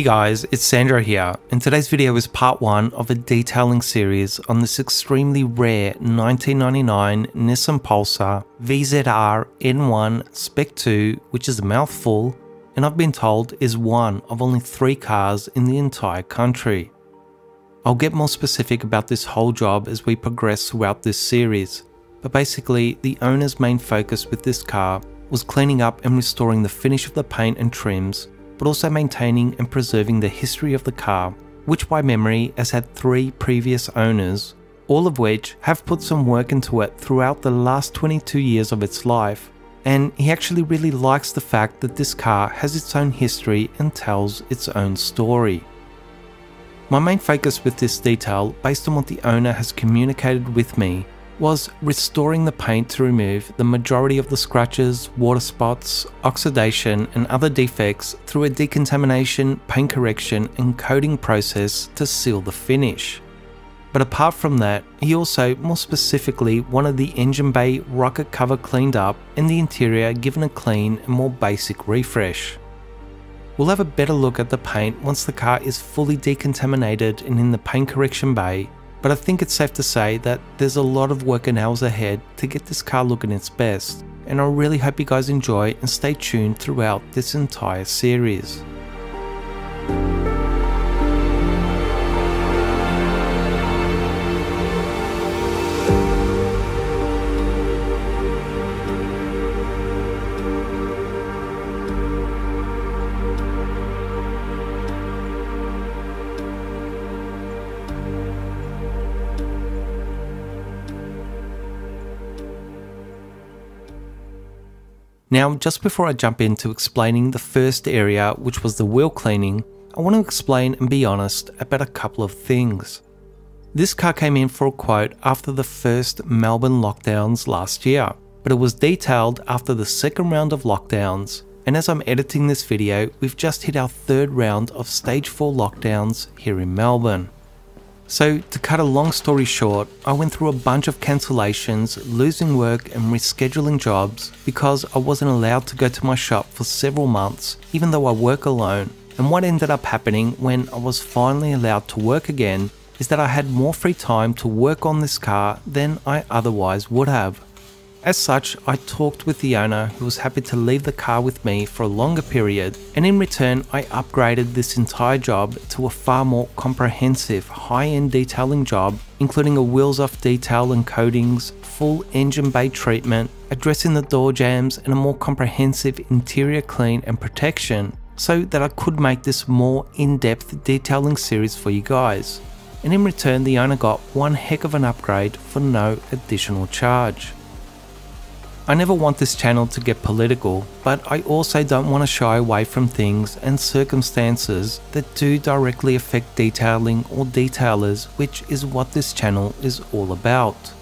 Hey guys, it's Sandro here, and today's video is part 1 of a detailing series on this extremely rare 1999 Nissan Pulsar VZR N1 Spec 2, which is a mouthful, and I've been told is one of only three cars in the entire country. I'll get more specific about this whole job as we progress throughout this series, but basically the owner's main focus with this car was cleaning up and restoring the finish of the paint and trims but also maintaining and preserving the history of the car, which by memory has had three previous owners, all of which have put some work into it throughout the last 22 years of its life. And he actually really likes the fact that this car has its own history and tells its own story. My main focus with this detail, based on what the owner has communicated with me, was restoring the paint to remove the majority of the scratches, water spots, oxidation and other defects through a decontamination, paint correction and coating process to seal the finish. But apart from that, he also more specifically wanted the engine bay rocker cover cleaned up and the interior given a clean and more basic refresh. We'll have a better look at the paint once the car is fully decontaminated and in the paint correction bay but I think it's safe to say that there's a lot of work and hours ahead to get this car looking its best, and I really hope you guys enjoy and stay tuned throughout this entire series. Now, just before I jump into explaining the first area, which was the wheel cleaning, I want to explain and be honest about a couple of things. This car came in for a quote after the first Melbourne lockdowns last year, but it was detailed after the second round of lockdowns, and as I'm editing this video, we've just hit our third round of stage 4 lockdowns here in Melbourne. So, to cut a long story short, I went through a bunch of cancellations, losing work, and rescheduling jobs because I wasn't allowed to go to my shop for several months, even though I work alone. And what ended up happening when I was finally allowed to work again is that I had more free time to work on this car than I otherwise would have. As such, I talked with the owner who was happy to leave the car with me for a longer period, and in return, I upgraded this entire job to a far more comprehensive, high end detailing job, including a wheels off detail and coatings, full engine bay treatment, addressing the door jambs and a more comprehensive interior clean and protection, so that I could make this more in depth detailing series for you guys. And in return, the owner got one heck of an upgrade for no additional charge. I never want this channel to get political, but I also don't want to shy away from things and circumstances that do directly affect detailing or detailers, which is what this channel is all about.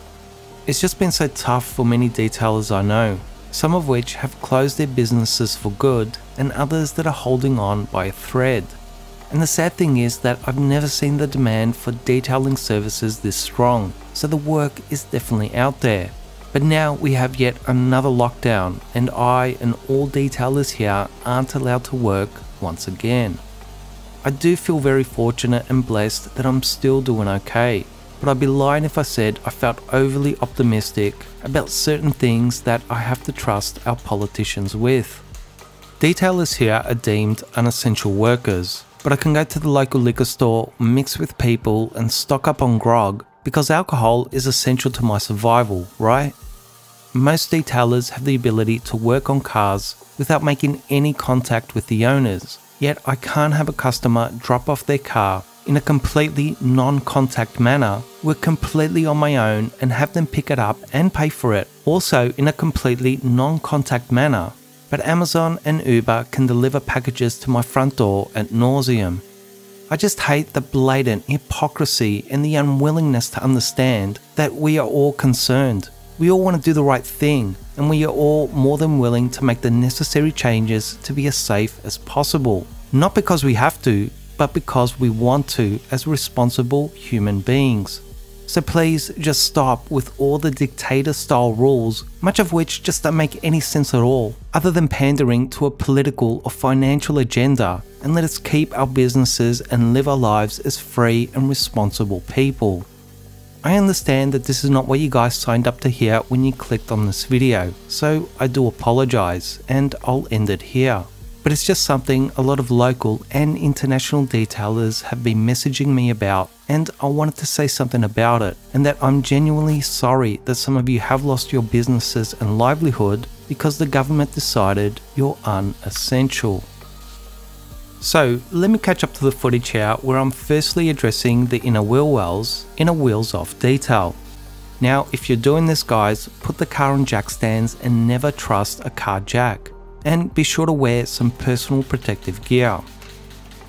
It's just been so tough for many detailers I know, some of which have closed their businesses for good and others that are holding on by a thread. And the sad thing is that I've never seen the demand for detailing services this strong, so the work is definitely out there. But now we have yet another lockdown, and I and all detailers here aren't allowed to work once again. I do feel very fortunate and blessed that I'm still doing okay, but I'd be lying if I said I felt overly optimistic about certain things that I have to trust our politicians with. Detailers here are deemed unessential workers, but I can go to the local liquor store, mix with people, and stock up on grog because alcohol is essential to my survival, right? Most detailers have the ability to work on cars without making any contact with the owners, yet I can't have a customer drop off their car in a completely non contact manner, work completely on my own and have them pick it up and pay for it, also in a completely non contact manner. But Amazon and Uber can deliver packages to my front door at nauseum. I just hate the blatant hypocrisy and the unwillingness to understand that we are all concerned. We all want to do the right thing, and we are all more than willing to make the necessary changes to be as safe as possible. Not because we have to, but because we want to as responsible human beings. So please just stop with all the dictator style rules, much of which just don't make any sense at all, other than pandering to a political or financial agenda, and let us keep our businesses and live our lives as free and responsible people. I understand that this is not what you guys signed up to hear when you clicked on this video, so I do apologize, and I'll end it here but it's just something a lot of local and international detailers have been messaging me about, and I wanted to say something about it, and that I'm genuinely sorry that some of you have lost your businesses and livelihood because the government decided you're unessential. So, let me catch up to the footage here where I'm firstly addressing the inner wheel wells in a wheels off detail. Now, if you're doing this, guys, put the car on jack stands and never trust a car jack and be sure to wear some personal protective gear.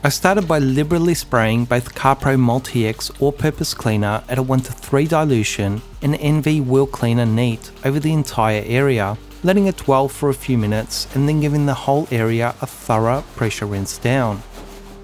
I started by liberally spraying both CarPro Multi-X all-purpose cleaner at a 1 to 3 dilution and NV wheel cleaner neat over the entire area, letting it dwell for a few minutes and then giving the whole area a thorough pressure rinse down.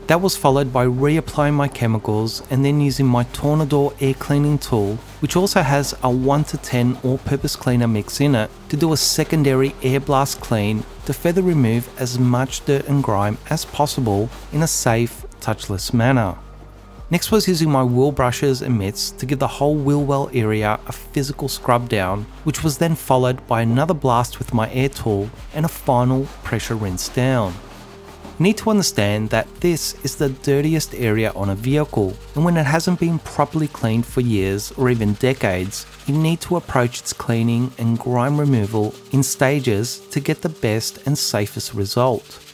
That was followed by reapplying my chemicals and then using my Tornador air cleaning tool, which also has a 1 to 10 all purpose cleaner mix in it, to do a secondary air blast clean to further remove as much dirt and grime as possible in a safe, touchless manner. Next was using my wheel brushes and mitts to give the whole wheel well area a physical scrub down, which was then followed by another blast with my air tool and a final pressure rinse down. You need to understand that this is the dirtiest area on a vehicle, and when it hasn't been properly cleaned for years or even decades, you need to approach its cleaning and grime removal in stages to get the best and safest result.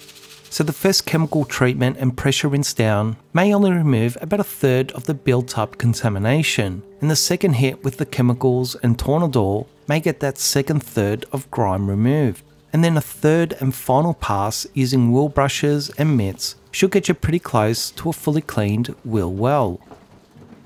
So the first chemical treatment and pressure rinse down may only remove about a third of the built up contamination, and the second hit with the chemicals and Tornador may get that second third of grime removed and then a third and final pass using wheel brushes and mitts should get you pretty close to a fully cleaned wheel well.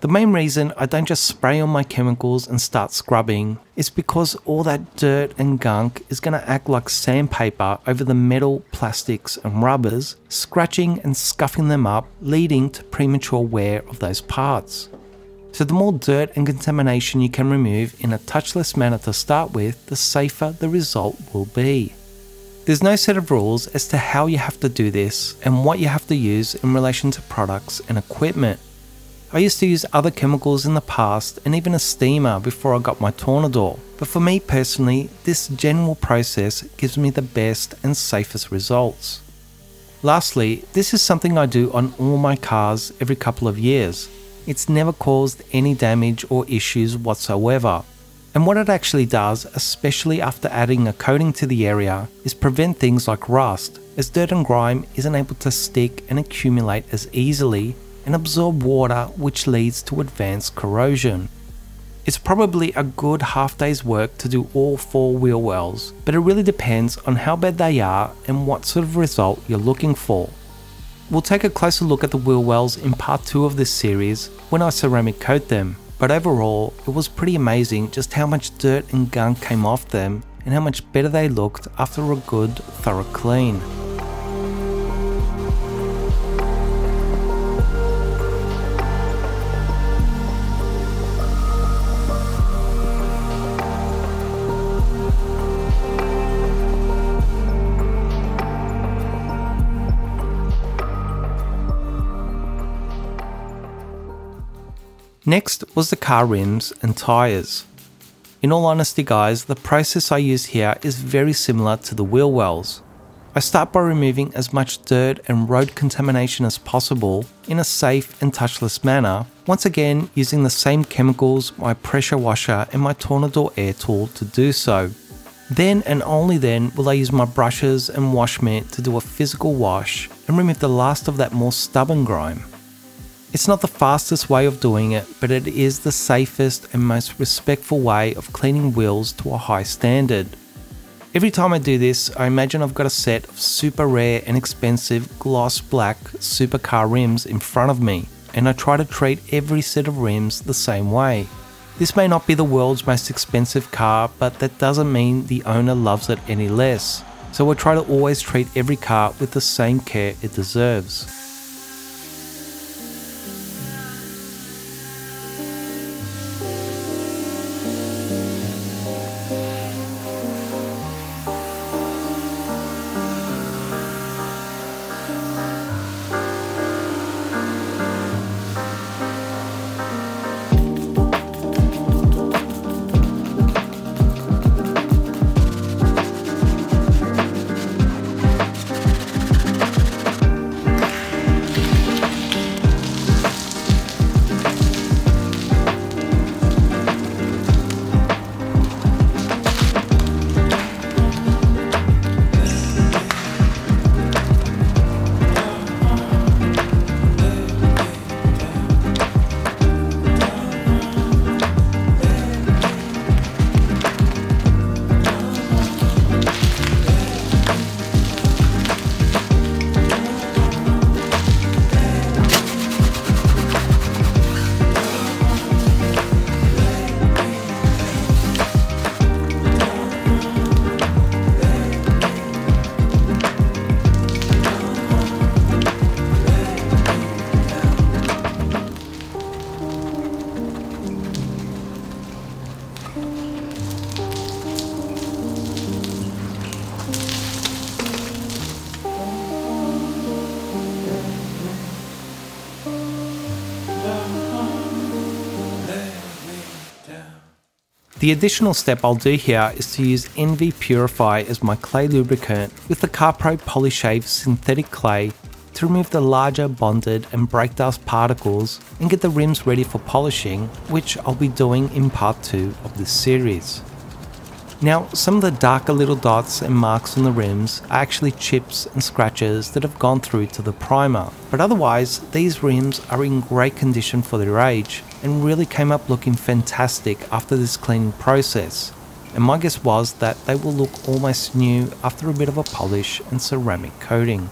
The main reason I don't just spray on my chemicals and start scrubbing is because all that dirt and gunk is going to act like sandpaper over the metal, plastics and rubbers, scratching and scuffing them up, leading to premature wear of those parts. So the more dirt and contamination you can remove in a touchless manner to start with, the safer the result will be. There's no set of rules as to how you have to do this and what you have to use in relation to products and equipment. I used to use other chemicals in the past and even a steamer before I got my Tornador, but for me personally, this general process gives me the best and safest results. Lastly, this is something I do on all my cars every couple of years it's never caused any damage or issues whatsoever. And what it actually does, especially after adding a coating to the area, is prevent things like rust, as dirt and grime isn't able to stick and accumulate as easily and absorb water, which leads to advanced corrosion. It's probably a good half day's work to do all four wheel wells, but it really depends on how bad they are and what sort of result you're looking for. We'll take a closer look at the wheel wells in part 2 of this series when I ceramic coat them, but overall it was pretty amazing just how much dirt and gunk came off them and how much better they looked after a good thorough clean. Next was the car rims and tyres. In all honesty guys, the process I use here is very similar to the wheel wells. I start by removing as much dirt and road contamination as possible in a safe and touchless manner, once again using the same chemicals, my pressure washer and my Tornador air tool to do so. Then and only then will I use my brushes and wash mitt to do a physical wash and remove the last of that more stubborn grime. It's not the fastest way of doing it, but it is the safest and most respectful way of cleaning wheels to a high standard. Every time I do this, I imagine I've got a set of super rare and expensive gloss black supercar rims in front of me, and I try to treat every set of rims the same way. This may not be the world's most expensive car, but that doesn't mean the owner loves it any less. So I try to always treat every car with the same care it deserves. The additional step I'll do here is to use NV Purify as my clay lubricant with the CarPro Polyshave synthetic clay to remove the larger bonded and brake dust particles and get the rims ready for polishing, which I'll be doing in part 2 of this series. Now, some of the darker little dots and marks on the rims are actually chips and scratches that have gone through to the primer, but otherwise, these rims are in great condition for their age and really came up looking fantastic after this cleaning process. And my guess was that they will look almost new after a bit of a polish and ceramic coating.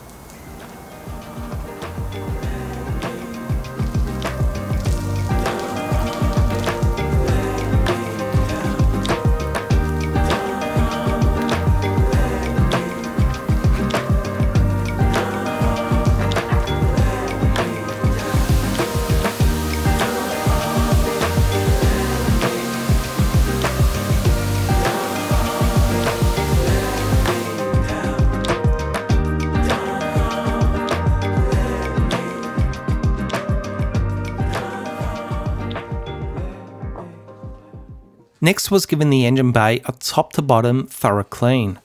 Next was giving the engine bay a top to bottom thorough clean.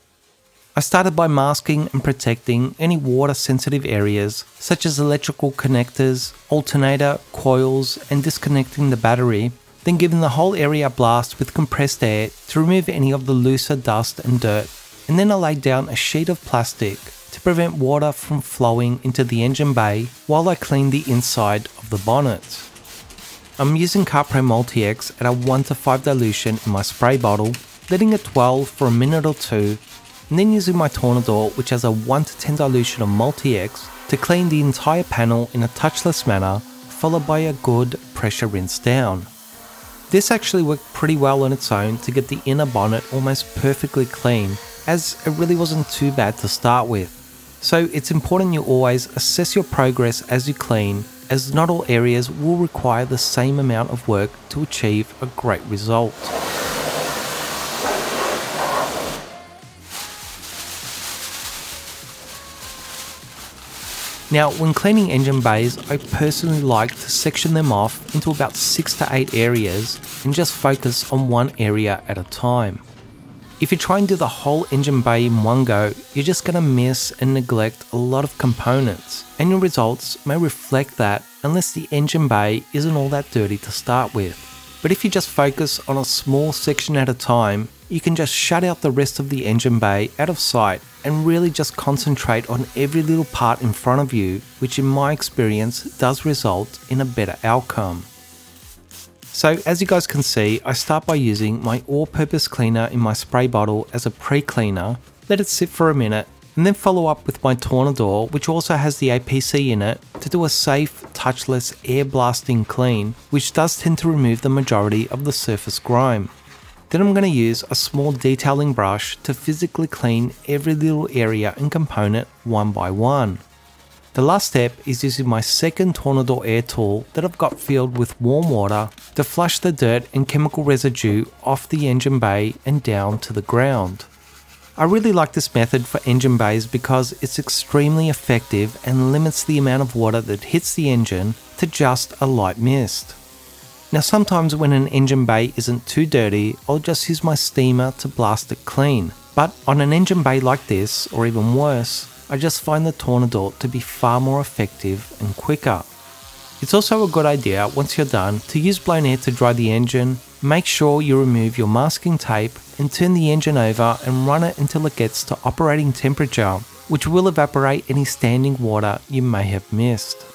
I started by masking and protecting any water sensitive areas such as electrical connectors, alternator, coils and disconnecting the battery, then giving the whole area a blast with compressed air to remove any of the looser dust and dirt, and then I laid down a sheet of plastic to prevent water from flowing into the engine bay while I cleaned the inside of the bonnet. I'm using CarPro Multi-X at a 1 to 5 dilution in my spray bottle, letting it dwell for a minute or two, and then using my Tornador which has a 1 to 10 dilution of Multi-X to clean the entire panel in a touchless manner, followed by a good pressure rinse down. This actually worked pretty well on its own to get the inner bonnet almost perfectly clean, as it really wasn't too bad to start with. So it's important you always assess your progress as you clean as not all areas will require the same amount of work to achieve a great result. Now, when cleaning engine bays, I personally like to section them off into about 6 to 8 areas and just focus on one area at a time. If you try and do the whole engine bay in one go, you're just going to miss and neglect a lot of components, and your results may reflect that unless the engine bay isn't all that dirty to start with. But if you just focus on a small section at a time, you can just shut out the rest of the engine bay out of sight and really just concentrate on every little part in front of you, which in my experience does result in a better outcome. So as you guys can see, I start by using my all-purpose cleaner in my spray bottle as a pre-cleaner, let it sit for a minute, and then follow up with my Tornador, which also has the APC in it, to do a safe, touchless, air blasting clean, which does tend to remove the majority of the surface grime. Then I'm going to use a small detailing brush to physically clean every little area and component one by one. The last step is using my second Tornador air tool that I've got filled with warm water to flush the dirt and chemical residue off the engine bay and down to the ground. I really like this method for engine bays because it's extremely effective and limits the amount of water that hits the engine to just a light mist. Now sometimes when an engine bay isn't too dirty, I'll just use my steamer to blast it clean. But on an engine bay like this, or even worse, I just find the Tornador to be far more effective and quicker. It's also a good idea once you're done to use blown air to dry the engine, make sure you remove your masking tape and turn the engine over and run it until it gets to operating temperature, which will evaporate any standing water you may have missed.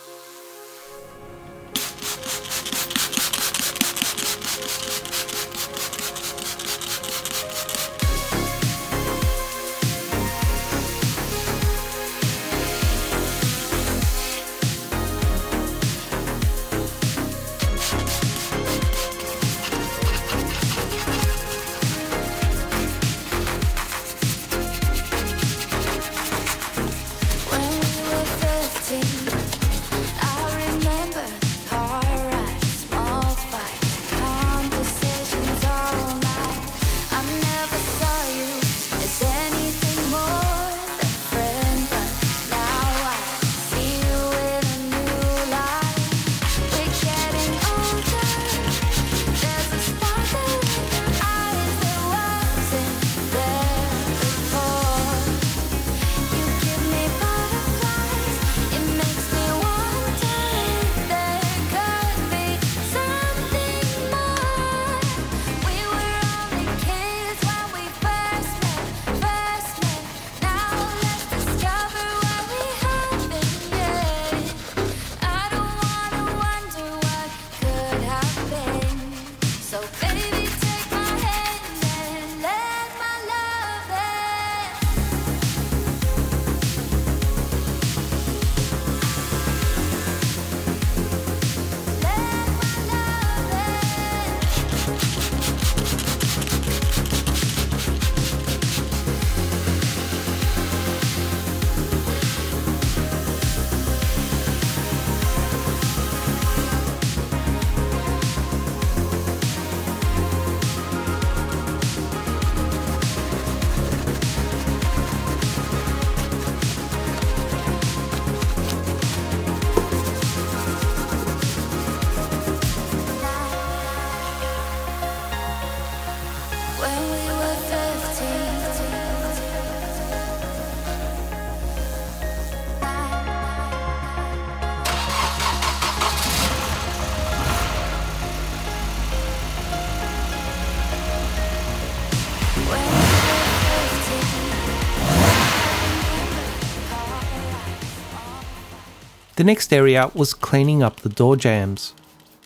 The next area was cleaning up the door jambs.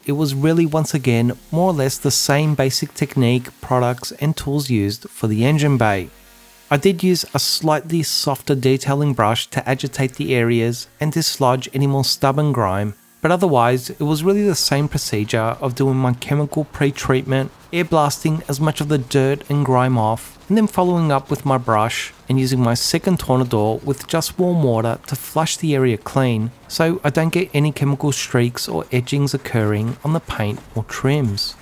It was really once again more or less the same basic technique, products and tools used for the engine bay. I did use a slightly softer detailing brush to agitate the areas and dislodge any more stubborn grime but otherwise it was really the same procedure of doing my chemical pre-treatment, air blasting as much of the dirt and grime off, and then following up with my brush and using my second Tornador with just warm water to flush the area clean so I don't get any chemical streaks or edgings occurring on the paint or trims.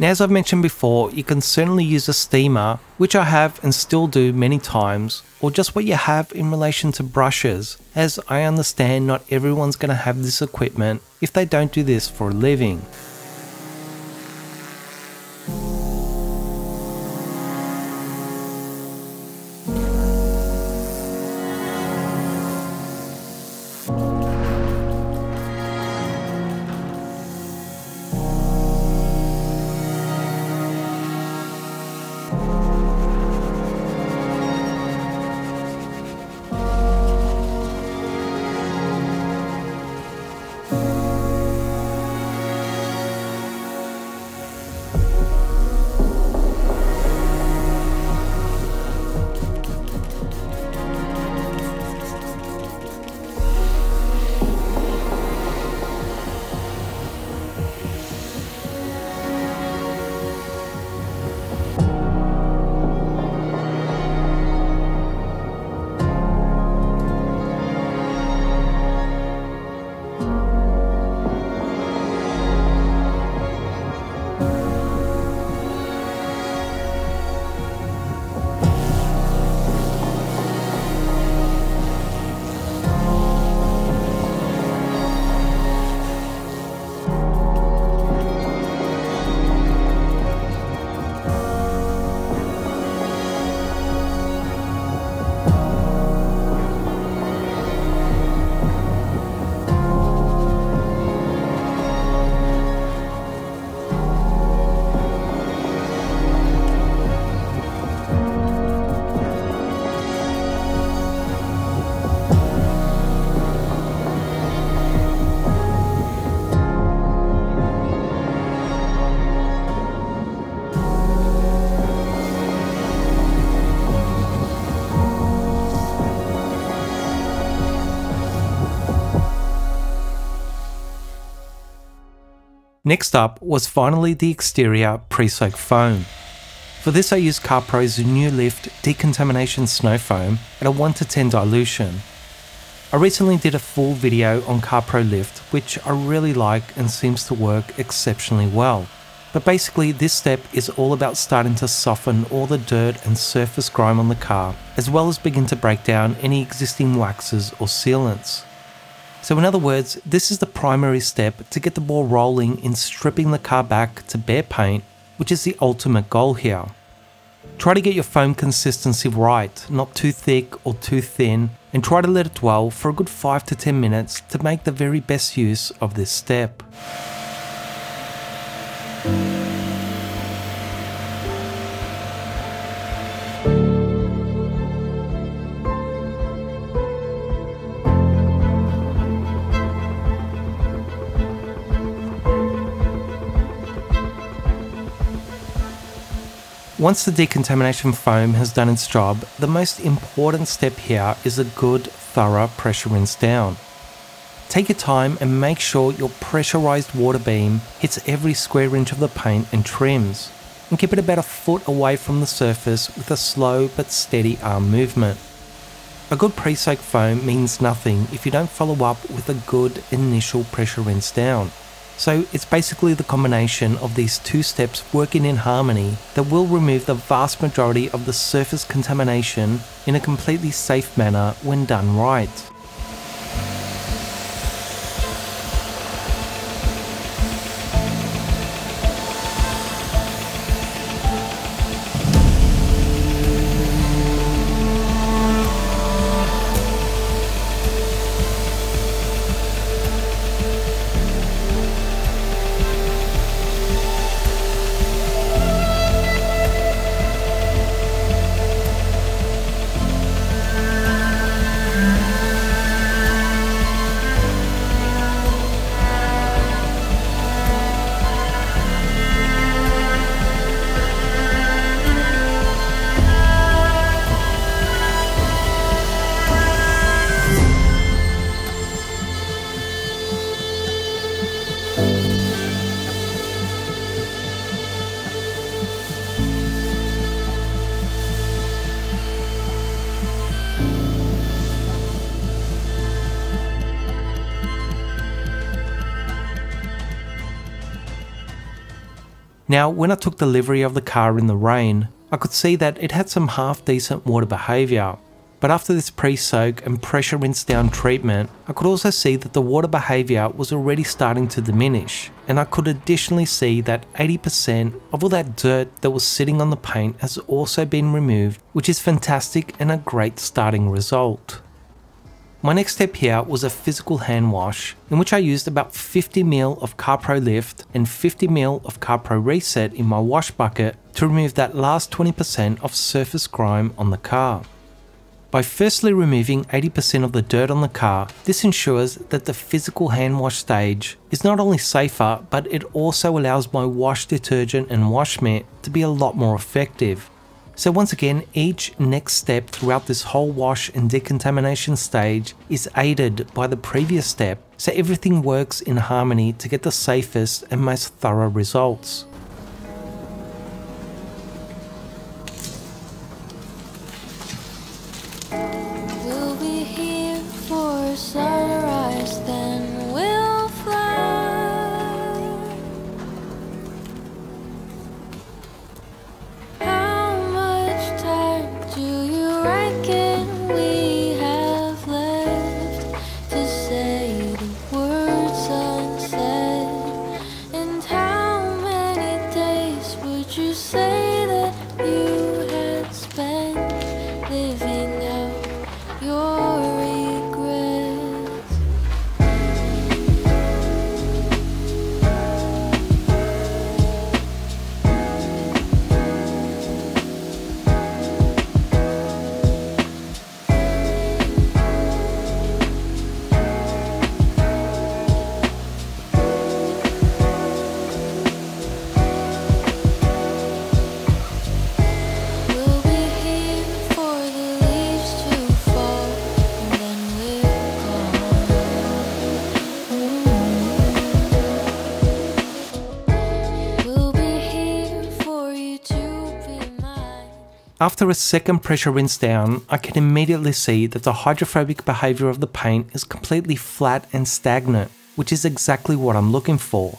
Now, as I've mentioned before, you can certainly use a steamer, which I have and still do many times, or just what you have in relation to brushes, as I understand not everyone's going to have this equipment if they don't do this for a living. Next up was finally the exterior pre-soak foam. For this I used CarPro's new lift decontamination snow foam at a 1 to 10 dilution. I recently did a full video on CarPro Lift which I really like and seems to work exceptionally well. But basically this step is all about starting to soften all the dirt and surface grime on the car as well as begin to break down any existing waxes or sealants. So, in other words, this is the primary step to get the ball rolling in stripping the car back to bare paint, which is the ultimate goal here. Try to get your foam consistency right, not too thick or too thin, and try to let it dwell for a good 5 to 10 minutes to make the very best use of this step. Once the decontamination foam has done its job, the most important step here is a good, thorough pressure rinse down. Take your time and make sure your pressurized water beam hits every square inch of the paint and trims, and keep it about a foot away from the surface with a slow but steady arm movement. A good pre-soak foam means nothing if you don't follow up with a good initial pressure rinse down. So it's basically the combination of these two steps working in harmony that will remove the vast majority of the surface contamination in a completely safe manner when done right. Now, when I took delivery of the car in the rain, I could see that it had some half decent water behaviour, but after this pre-soak and pressure rinse down treatment, I could also see that the water behaviour was already starting to diminish, and I could additionally see that 80% of all that dirt that was sitting on the paint has also been removed, which is fantastic and a great starting result. My next step here was a physical hand wash, in which I used about 50ml of CarPro Lift and 50ml of CarPro Reset in my wash bucket to remove that last 20% of surface grime on the car. By firstly removing 80% of the dirt on the car, this ensures that the physical hand wash stage is not only safer, but it also allows my wash detergent and wash mitt to be a lot more effective. So once again, each next step throughout this whole wash and decontamination stage is aided by the previous step, so everything works in harmony to get the safest and most thorough results. After a second pressure rinse down, I can immediately see that the hydrophobic behaviour of the paint is completely flat and stagnant, which is exactly what I'm looking for.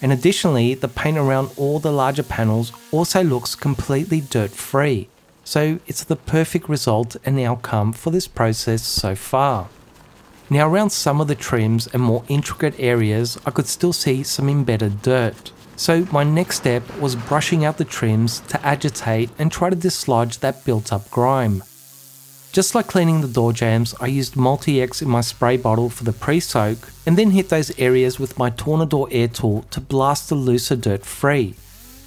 And additionally, the paint around all the larger panels also looks completely dirt free. So it's the perfect result and outcome for this process so far. Now around some of the trims and more intricate areas, I could still see some embedded dirt. So my next step was brushing out the trims to agitate and try to dislodge that built up grime. Just like cleaning the door jambs, I used Multi-X in my spray bottle for the pre-soak and then hit those areas with my Tornador air tool to blast the looser dirt free.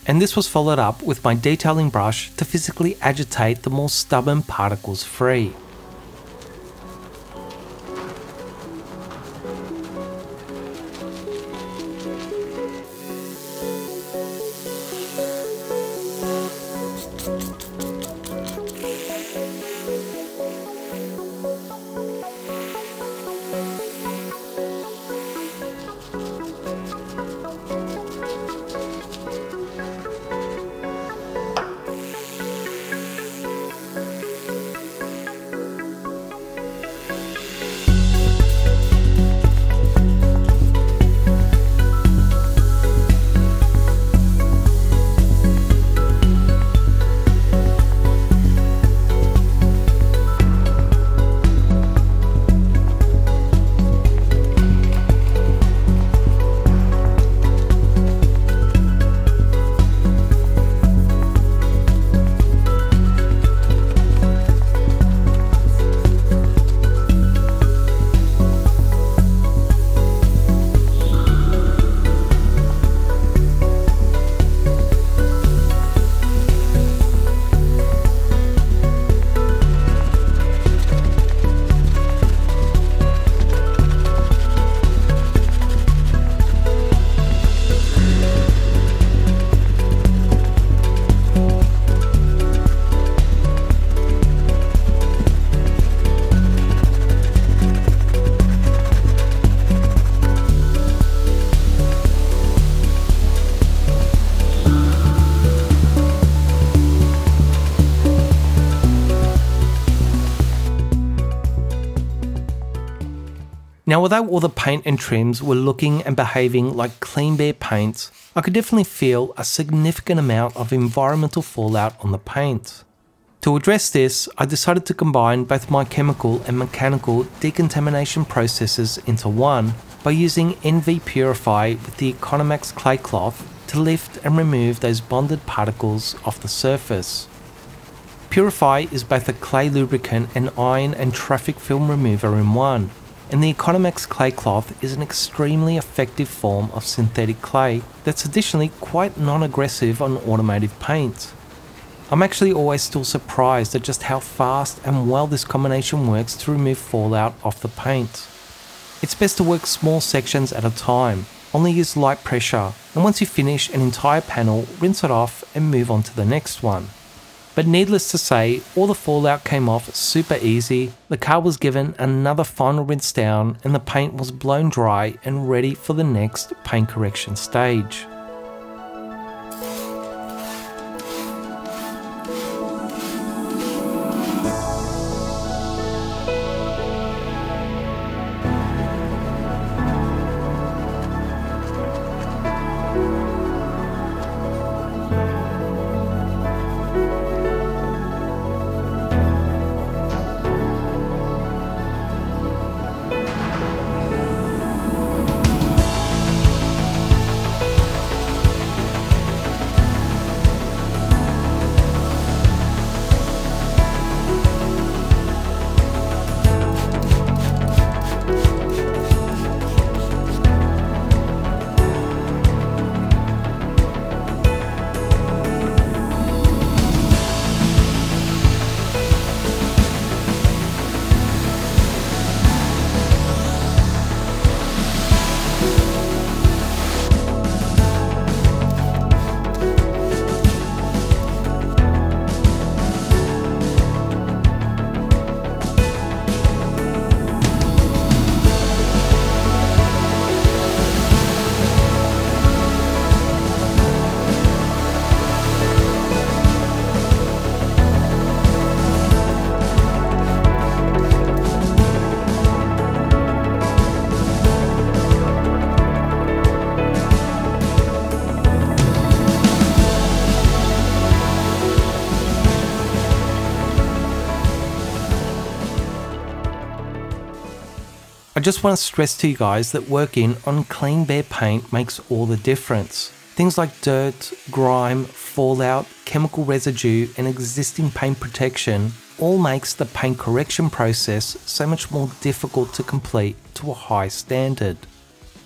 And this was followed up with my detailing brush to physically agitate the more stubborn particles free. Now, although all the paint and trims were looking and behaving like clean bare paints, I could definitely feel a significant amount of environmental fallout on the paint. To address this, I decided to combine both my chemical and mechanical decontamination processes into one by using NV Purify with the Economax clay cloth to lift and remove those bonded particles off the surface. Purify is both a clay lubricant and iron and traffic film remover in one, and the Economax clay cloth is an extremely effective form of synthetic clay that's additionally quite non-aggressive on automotive paints. I'm actually always still surprised at just how fast and well this combination works to remove fallout off the paint. It's best to work small sections at a time, only use light pressure, and once you finish an entire panel, rinse it off and move on to the next one. But needless to say, all the fallout came off super easy, the car was given another final rinse down, and the paint was blown dry and ready for the next paint correction stage. Just want to stress to you guys that working on clean bare paint makes all the difference. Things like dirt, grime, fallout, chemical residue and existing paint protection all makes the paint correction process so much more difficult to complete to a high standard.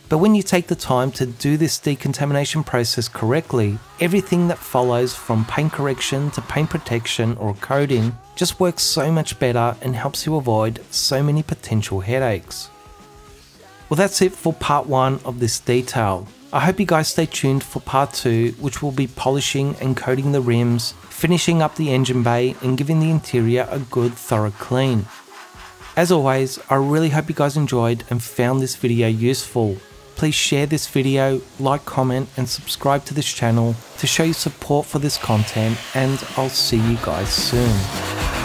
But when you take the time to do this decontamination process correctly, everything that follows from paint correction to paint protection or coating just works so much better and helps you avoid so many potential headaches. Well, that's it for part one of this detail. I hope you guys stay tuned for part two, which will be polishing and coating the rims, finishing up the engine bay, and giving the interior a good thorough clean. As always, I really hope you guys enjoyed and found this video useful. Please share this video, like, comment, and subscribe to this channel to show your support for this content, and I'll see you guys soon.